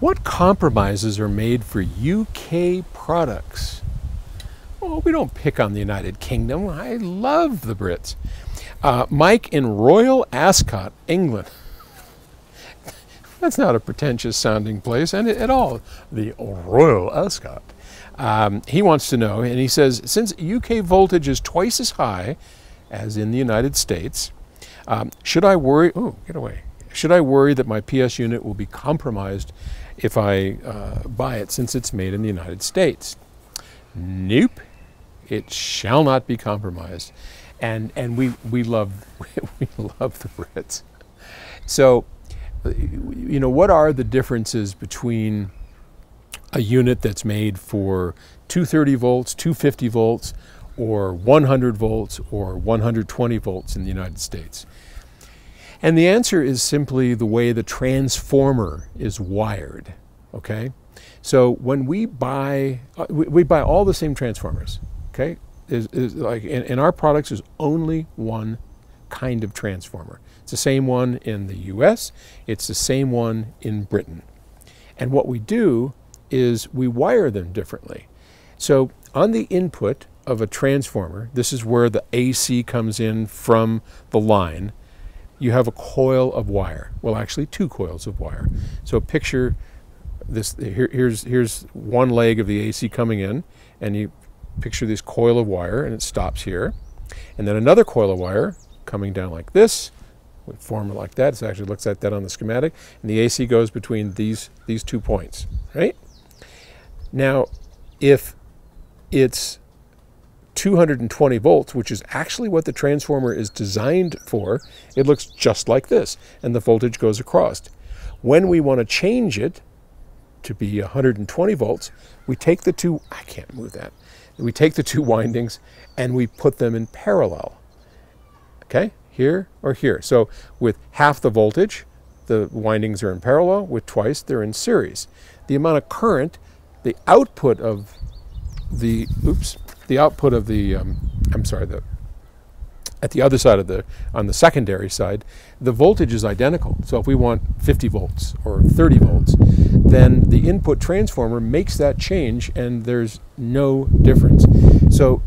What compromises are made for UK products? Well, we don't pick on the United Kingdom. I love the Brits. Uh, Mike in Royal Ascot, England. That's not a pretentious sounding place and at all. The Royal Ascot. Um, he wants to know, and he says, since UK voltage is twice as high as in the United States, um, should I worry? Oh, get away. Should I worry that my PS unit will be compromised if I uh, buy it since it's made in the United States? Nope. It shall not be compromised. And, and we, we, love, we love the Brits. So, you know, what are the differences between a unit that's made for 230 volts, 250 volts, or 100 volts, or 120 volts in the United States? And the answer is simply the way the transformer is wired, okay? So when we buy, uh, we, we, buy all the same transformers, okay? Is, is like in, in our products is only one kind of transformer. It's the same one in the US, it's the same one in Britain. And what we do is we wire them differently. So on the input of a transformer, this is where the AC comes in from the line, you have a coil of wire. Well, actually two coils of wire. So picture this, here, here's, here's one leg of the AC coming in, and you picture this coil of wire, and it stops here. And then another coil of wire coming down like this, with form it like that. It actually looks like that on the schematic. And the AC goes between these, these two points, right? Now, if it's 220 volts, which is actually what the transformer is designed for, it looks just like this, and the voltage goes across. When we want to change it to be 120 volts, we take the two, I can't move that, we take the two windings and we put them in parallel. Okay, here or here. So with half the voltage, the windings are in parallel. With twice, they're in series. The amount of current the output of the oops the output of the um, I'm sorry the at the other side of the on the secondary side the voltage is identical. So if we want 50 volts or 30 volts then the input transformer makes that change and there's no difference. So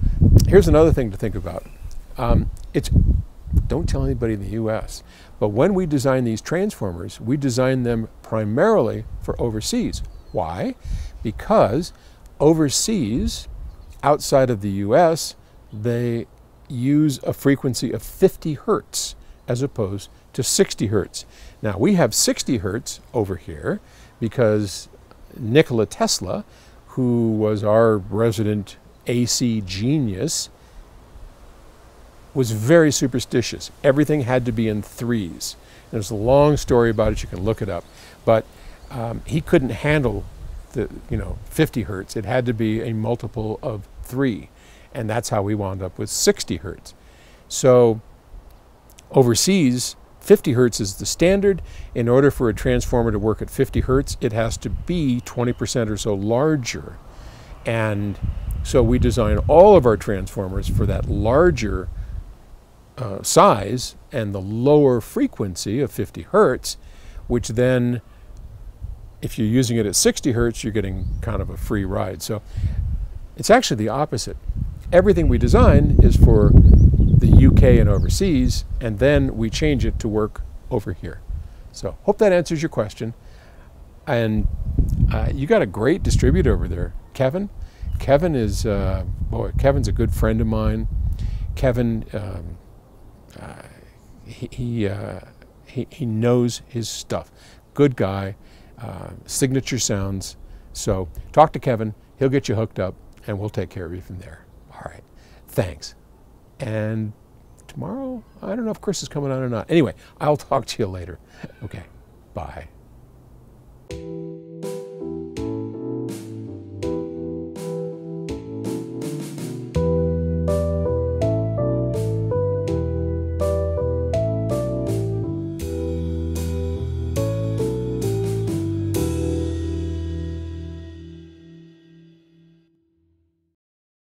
here's another thing to think about. Um, it's don't tell anybody in the US but when we design these transformers we design them primarily for overseas. Why? Because overseas, outside of the US, they use a frequency of 50 hertz as opposed to 60 hertz. Now we have 60 hertz over here because Nikola Tesla, who was our resident AC genius, was very superstitious. Everything had to be in threes. There's a long story about it, you can look it up. But um, he couldn't handle the, you know, 50 hertz. It had to be a multiple of three. And that's how we wound up with 60 hertz. So overseas, 50 hertz is the standard. In order for a transformer to work at 50 hertz, it has to be 20% or so larger. And so we design all of our transformers for that larger uh, size and the lower frequency of 50 hertz, which then if you're using it at 60 hertz, you're getting kind of a free ride. So it's actually the opposite. Everything we design is for the UK and overseas, and then we change it to work over here. So hope that answers your question. And uh, you got a great distributor over there, Kevin. Kevin is, uh, boy, Kevin's a good friend of mine. Kevin, um, uh, he, he, uh, he, he knows his stuff. Good guy. Uh, signature sounds. So talk to Kevin. He'll get you hooked up, and we'll take care of you from there. All right. Thanks. And tomorrow, I don't know if Chris is coming on or not. Anyway, I'll talk to you later. Okay. Bye.